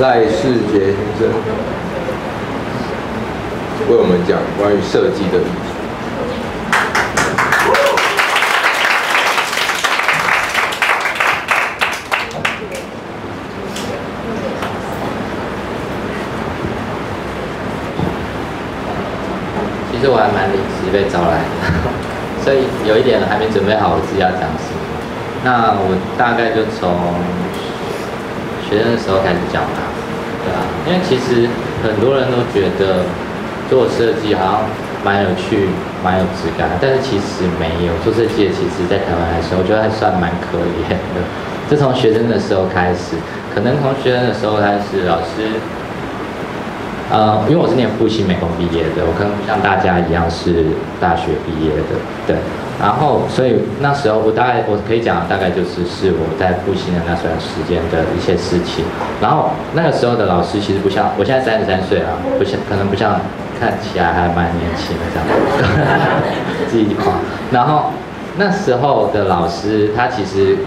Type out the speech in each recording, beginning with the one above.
赖世杰先生为我们讲关于设计的议题。其实我还蛮临时被招来的，所以有一点还没准备好我自己要讲什么。那我大概就从学生的时候开始讲他，对啊，因为其实很多人都觉得做设计好像蛮有趣、蛮有质感，但是其实没有。做设计的其实在台湾来说，我觉得还算蛮可怜的。就从学生的时候开始，可能从学生的时候开始，老师。呃，因为我是念复兴美工毕业的，我可能不像大家一样是大学毕业的，对。然后，所以那时候我大概我可以讲，大概就是是我在复兴的那段时间的一些事情。然后那个时候的老师其实不像，我现在三十三岁啊，不像可能不像看起来还蛮年轻的这样。自己夸。然后那时候的老师他其实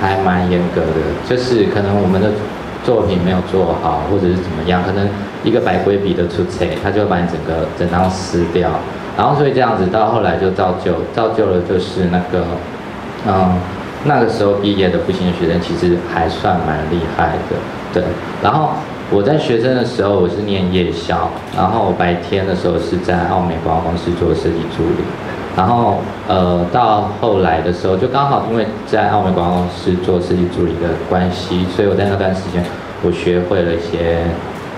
还蛮严格的，就是可能我们的。作品没有做好，或者是怎么样，可能一个白规笔的出错，他就会把你整个整张撕掉。然后所以这样子到后来就造就造就了就是那个，嗯，那个时候毕业的复兴的学生其实还算蛮厉害的，对。然后我在学生的时候我是念夜校，然后我白天的时候是在奥美广告公司做设计助理。然后，呃，到后来的时候，就刚好因为在澳门广告公司做设计助理的关系，所以我在那段时间，我学会了一些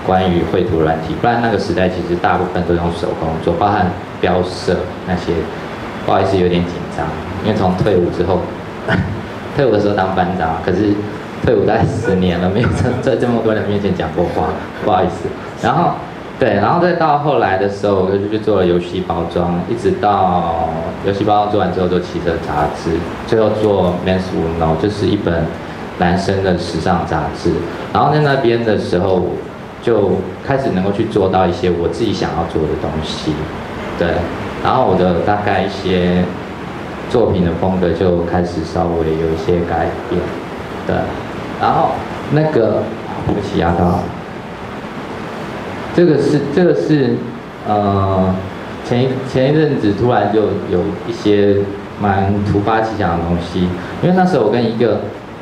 关于绘图软体。不然那个时代其实大部分都用手工做，包含标色那些。不好意思，有点紧张，因为从退伍之后，退伍的时候当班长，可是退伍大概十年了，没有在在这么多人面前讲过话，不好意思。然后。对，然后再到后来的时候，我就去做了游戏包装，一直到游戏包装做完之后做汽车杂志，最后做 Men's Uno 就是一本男生的时尚杂志。然后在那边的时候，就开始能够去做到一些我自己想要做的东西。对，然后我的大概一些作品的风格就开始稍微有一些改变。对，然后那个对不起，牙膏。这个是这个是，呃，前一前一阵子突然就有一些蛮突发奇想的东西，因为那时候我跟一个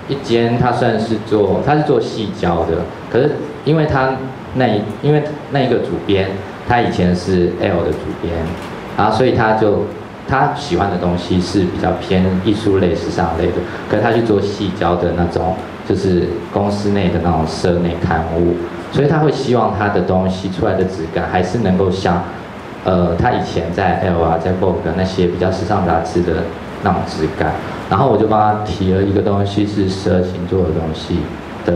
一间他算是做他是做细胶的，可是因为他那因为那一个主编他以前是 L 的主编，然后所以他就他喜欢的东西是比较偏艺术类、时尚类的，可是他去做细胶的那种，就是公司内的那种社内刊物。所以他会希望他的东西出来的质感还是能够像，呃，他以前在 L 啊，在 Vogue 那些比较时尚杂志的那种质感。然后我就帮他提了一个东西是十二星座的东西，对。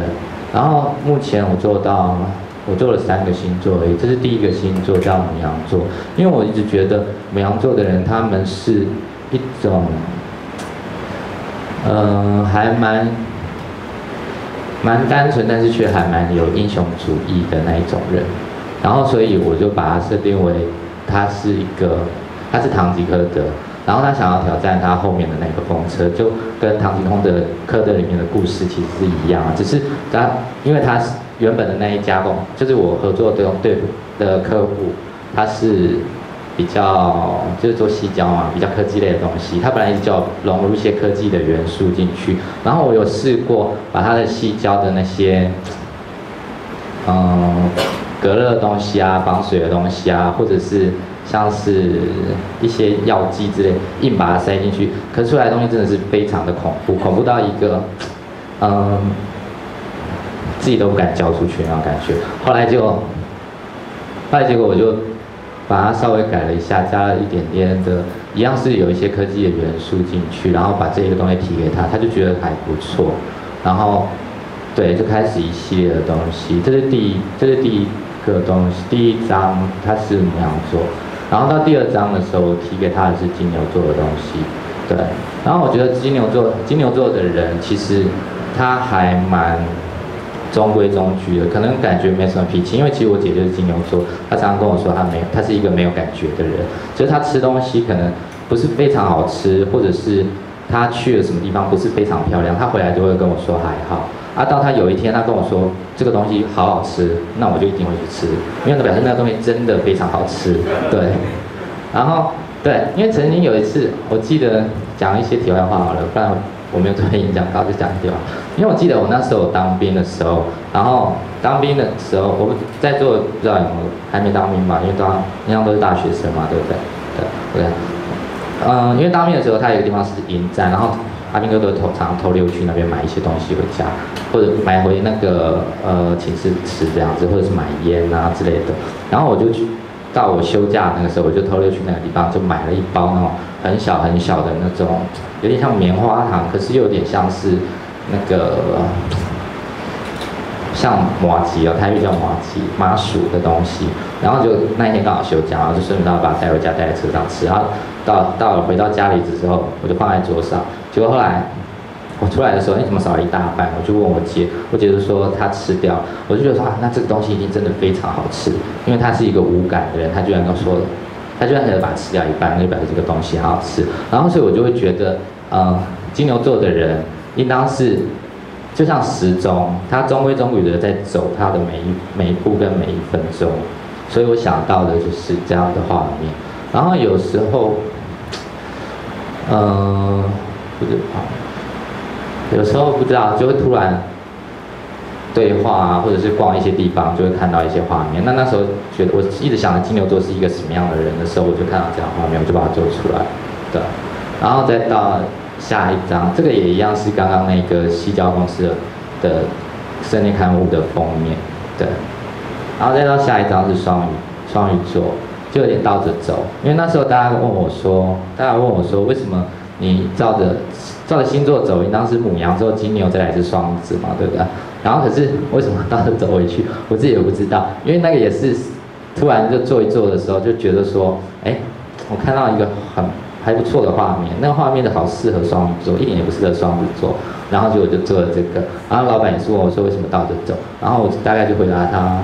然后目前我做到，我做了三个星座，而已，这是第一个星座叫母羊座，因为我一直觉得母羊座的人他们是一种，嗯，还蛮。蛮单纯，但是却还蛮有英雄主义的那一种人，然后所以我就把他设定为他是一个，他是唐吉诃德，然后他想要挑战他后面的那个风车，就跟唐吉诃德科德里面的故事其实是一样啊，只是他因为他是原本的那一家公，就是我合作的对的客户，他是。比较就是做细胶嘛，比较科技类的东西。他本来一直叫融入一些科技的元素进去，然后我有试过把他的细胶的那些，嗯，隔热的东西啊、防水的东西啊，或者是像是一些药剂之类，硬把它塞进去，可出来的东西真的是非常的恐怖，恐怖到一个，嗯，自己都不敢交出去那种感觉。后来就，后来结果我就。把它稍微改了一下，加了一点点的，一样是有一些科技的元素进去，然后把这个东西提给他，他就觉得还不错，然后，对，就开始一系列的东西。这是第一，这是第一个东西，第一章它是怎么样做，然后到第二章的时候我提给他的是金牛座的东西，对，然后我觉得金牛座，金牛座的人其实他还蛮。中规中矩的，可能感觉没什么脾气，因为其实我姐就是金牛座，她常常跟我说她没有，她是一个没有感觉的人，就是她吃东西可能不是非常好吃，或者是她去了什么地方不是非常漂亮，她回来就会跟我说还好，啊，到他有一天他跟我说这个东西好好吃，那我就一定会去吃，因为他表示那个东西真的非常好吃，对。然后对，因为曾经有一次，我记得讲一些题外话好了，不然我没有准备演讲稿就讲掉？因为我记得我那时候当兵的时候，然后当兵的时候，我们在座不知道有没有还没当兵嘛？因为当一样都是大学生嘛，对不对？对对。嗯，因为当兵的时候，他有一个地方是营站，然后阿兵哥都偷常偷溜去那边买一些东西回家，或者买回那个呃寝室吃这样子，或者是买烟啊之类的。然后我就去到我休假那个时候，我就偷溜去那个地方，就买了一包那种很小很小的那种，有点像棉花糖，可是又有点像是那个像麻吉哦，台语叫麻吉麻薯的东西。然后就那一天刚好休假，然后就顺便把它带回家，带在车上吃。然后到到了回到家里之后，我就放在桌上。结果后来我出来的时候，哎，怎么少了一大半？我就问我姐，我姐就说她吃掉。我就觉得说啊，那这个东西一定真的非常好吃，因为她是一个无感的人，她居然都说，她居然可以把它吃掉一半，那就表示这个东西很好吃。然后所以我就会觉得，嗯，金牛座的人应当是就像时钟，他中规中矩的在走他的每一每一步跟每一分钟。所以我想到的就是这样的画面，然后有时候，嗯，不知道，有时候不知道就会突然对话啊，或者是逛一些地方，就会看到一些画面。那那时候觉得我一直想着金牛座是一个什么样的人的时候，我就看到这样画面，我就把它做出来，对。然后再到下一张，这个也一样是刚刚那个西郊公司的生年刊物的封面，对。然后再到下一张是双鱼，双鱼座就有点倒着走，因为那时候大家问我说，大家问我说，为什么你照着照着星座走，应当是母羊之后金牛再来是双子嘛，对不对？然后可是为什么倒着走回去，我自己也不知道，因为那个也是突然就做一做的时候，就觉得说，哎，我看到一个很还不错的画面，那个画面的好适合双鱼座，一点也不适合双子座，然后就我就做了这个，然后老板也是问我说为什么倒着走，然后我大概就回答他。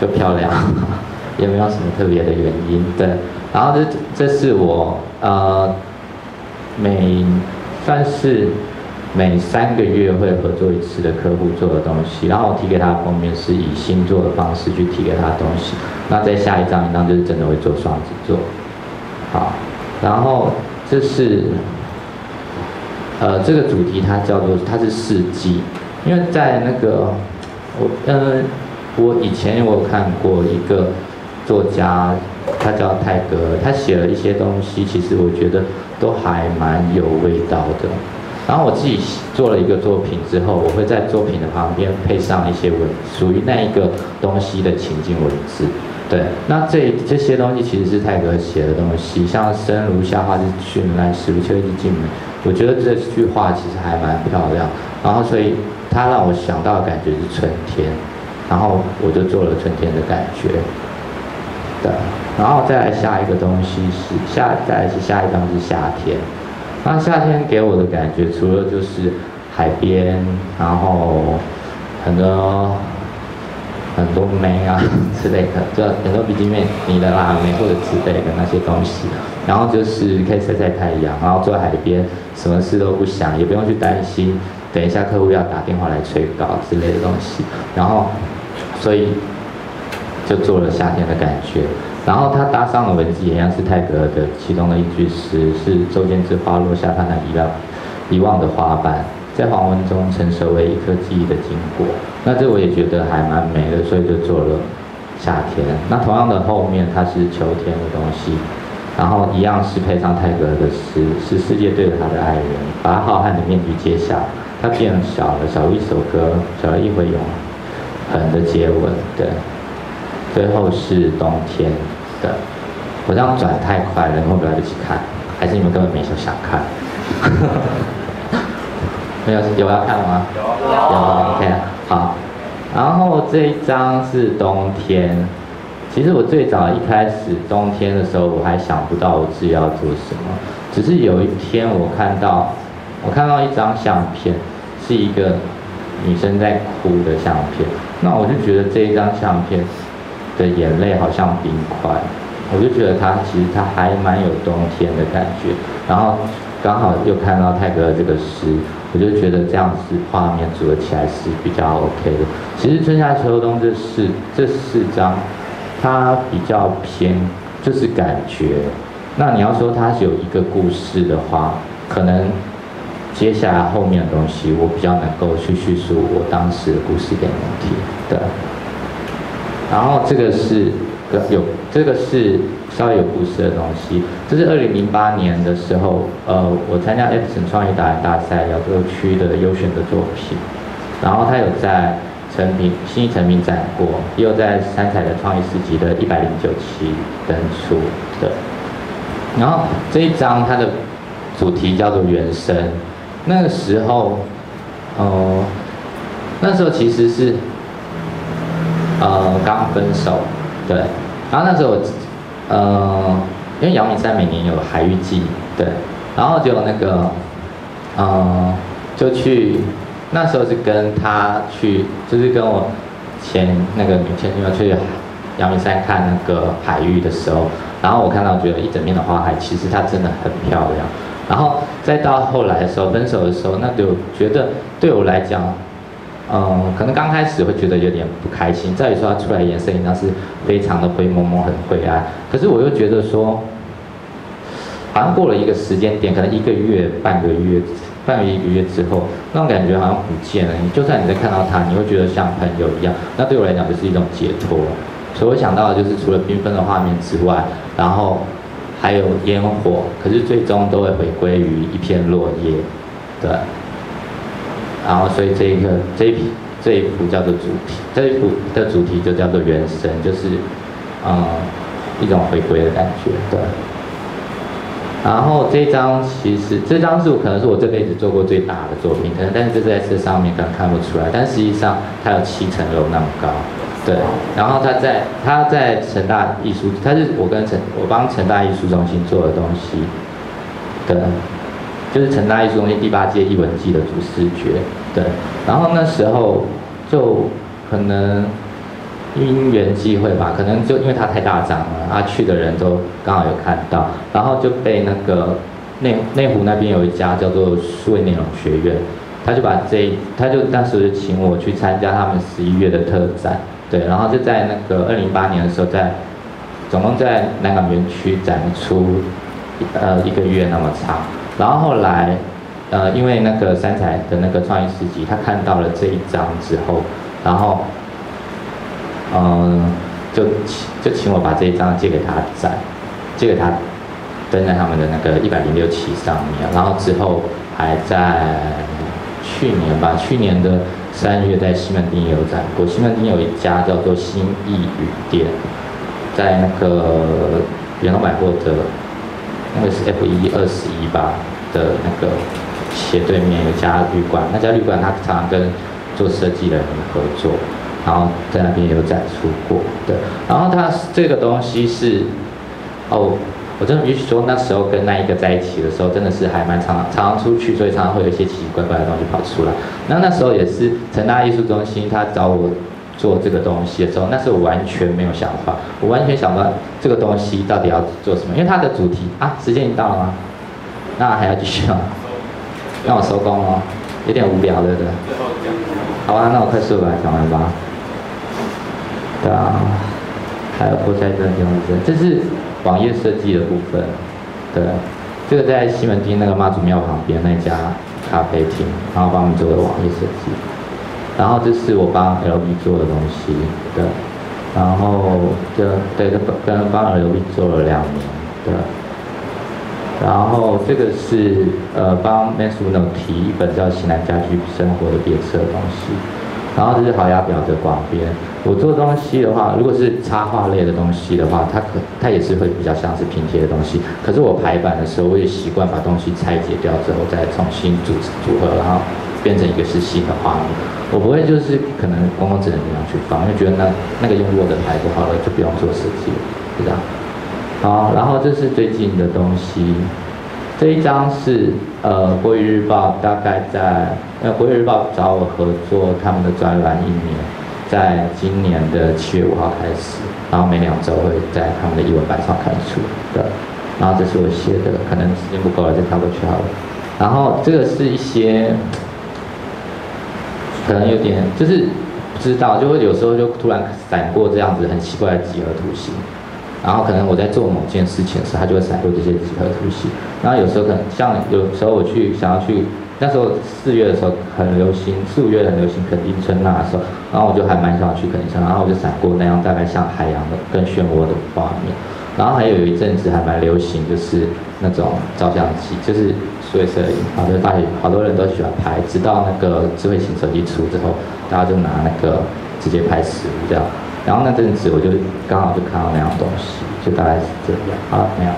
就漂亮，也没有什么特别的原因，对。然后这这是我呃每算是每三个月会合作一次的客户做的东西，然后我提给他的封面是以星座的方式去提给他的东西。那在下一张一张就是真的会做双子座，好。然后这是呃这个主题它叫做它是四季，因为在那个我嗯。我以前有看过一个作家，他叫泰戈，他写了一些东西，其实我觉得都还蛮有味道的。然后我自己做了一个作品之后，我会在作品的旁边配上一些文，属于那一个东西的情境文字。对，那这这些东西其实是泰戈写的东西，像“生如夏花之绚烂，死如秋叶之静美”，我觉得这句话其实还蛮漂亮。然后，所以它让我想到的感觉是春天。然后我就做了春天的感觉，对，然后再来下一个东西是下，再来是下一张是夏天。那夏天给我的感觉，除了就是海边，然后很多很多妹啊之类的，就很多比基尼的辣妹或者之类的那些东西。然后就是可以晒晒太阳，然后坐在海边，什么事都不想，也不用去担心等一下客户要打电话来催稿之类的东西，然后。所以就做了夏天的感觉，然后他搭上了文字，一样是泰戈尔的其中的一句诗，是周间之花落下，他那遗忘遗忘的花瓣，在黄昏中成熟为一颗记忆的经过。那这我也觉得还蛮美的，所以就做了夏天。那同样的后面它是秋天的东西，然后一样是配上泰戈尔的诗，是世界对着他的爱人，把浩瀚的面具揭下，他变小了，小如一首歌，小了一回永恒的接吻，对，最后是冬天的。我这样转太快了，不会来不及看？还是你们根本没想看？没有，有要看吗？有。有，OK，好。然后这一张是冬天。其实我最早一开始冬天的时候，我还想不到我自己要做什么。只是有一天我看到，我看到一张相片，是一个女生在哭的相片。那我就觉得这一张相片的眼泪好像冰块，我就觉得它其实它还蛮有冬天的感觉。然后刚好又看到泰戈尔这个诗，我就觉得这样子画面组合起来是比较 OK 的。其实春夏秋冬这四这四张，它比较偏就是感觉。那你要说它是有一个故事的话，可能接下来后面的东西我比较能够去叙述我当时的故事给你们听。对。然后这个是有这个是。稍微有故事的东西，这是二零零八年的时候，呃，我参加 Epson 创意导演大赛亚洲区的优选的作品，然后他有在成品新成品展过，也有在三彩的创意市集的一百零九期登出的。然后这一张它的主题叫做原生，那个时候，呃，那时候其实是呃刚分手，对，然后那时候。呃，因为阳明山每年有海域季，对，然后就那个，呃，就去那时候是跟他去，就是跟我前那个女前女友去阳明山看那个海域的时候，然后我看到觉得一整片的花海，其实它真的很漂亮。然后再到后来的时候，分手的时候，那就觉得对我来讲。嗯，可能刚开始会觉得有点不开心。再说它出来颜色应该是非常的灰蒙蒙、很灰暗。可是我又觉得说，好像过了一个时间点，可能一个月、半个月、半个月、一个月之后，那种感觉好像不见了。你就算你在看到它，你会觉得像朋友一样。那对我来讲就是一种解脱。所以我想到的就是除了缤纷的画面之外，然后还有烟火，可是最终都会回归于一片落叶，对。然后，所以这一个这一批这一幅叫做主题，这一幅的主题就叫做原生，就是，呃，一种回归的感觉，对。然后这张其实这张是我可能是我这辈子做过最大的作品，可能但是这在这上面可能看不出来，但实际上它有七层楼那么高，对。然后它在它在成大艺术，它是我跟成我帮成大艺术中心做的东西，对。就是成大艺术中心第八届艺文季的主视觉，对。然后那时候就可能因缘际会吧，可能就因为它太大张了，啊去的人都刚好有看到，然后就被那个内内湖那边有一家叫做数位内容学院，他就把这他就当时请我去参加他们十一月的特展，对。然后就在那个二零一八年的时候，在总共在南港园区展出呃一个月那么长。然后后来，呃，因为那个三彩的那个创意市集，他看到了这一张之后，然后，嗯，就请就请我把这一张借给他展，借给他登在他们的那个一百零六期上面。然后之后还在去年吧，去年的三月在西门町有展过。西门町有一家叫做新意旅店，在那个元隆百货的。那个是 F 一二十一吧的那个斜对面有家旅馆，那家旅馆他常常跟做设计的人合作，然后在那边有展出过，对。然后他这个东西是，哦，我真的必须说那时候跟那一个在一起的时候，真的是还蛮常常常出去，所以常常会有一些奇奇怪怪的东西跑出来。那那时候也是成大艺术中心他找我。做这个东西的时候，那是我完全没有想法，我完全想不到这个东西到底要做什么，因为它的主题啊，时间已经到了吗？那还要继续吗？让我收工哦，有点无聊了的。好啊，那我快速来讲完吧。对啊，还有菠菜根、牛肉这是网页设计的部分。对，这个在西门町那个妈祖庙旁边那家咖啡厅，然后帮我们做的网页设计。然后这是我帮 L B 做的东西，对，然后就对跟跟帮 L B 做了两年，对，然后这个是呃帮 Masuno 提一本叫《西南家居生活》的别册的东西，然后这是豪雅表的广编。我做东西的话，如果是插画类的东西的话，它可它也是会比较像是拼贴的东西。可是我排版的时候，我也习惯把东西拆解掉之后再重新组组合，然后。变成一个是新的画面，我不会就是可能公共只能地方去放，因为觉得那那个用 Word 排就好了，就不用做设计，就这样。好，然后这是最近的东西，这一张是呃国语日报大概在呃国语日报找我合作他们的专栏一年，在今年的七月五号开始，然后每两周会在他们的英文版上刊出的。然后这是我写的，可能时间不够了，就跳过去好了。然后这个是一些可能有点就是不知道，就会有时候就突然闪过这样子很奇怪的几何图形。然后可能我在做某件事情的时候，它就会闪过这些几何图形。然后有时候可能像有时候我去想要去，那时候四月的时候很流行，四五月很流行垦丁春那时候，然后我就还蛮想要去垦丁春，然后我就闪过那样大概像海洋的更漩涡的画面。然后还有一阵子还蛮流行，就是那种照相机，就是数位摄影，好多大好多人都喜欢拍。直到那个智慧型手机出之后，大家就拿那个直接拍实物这样。然后那阵子我就刚好就看到那样东西，就大概是这样。好，没有。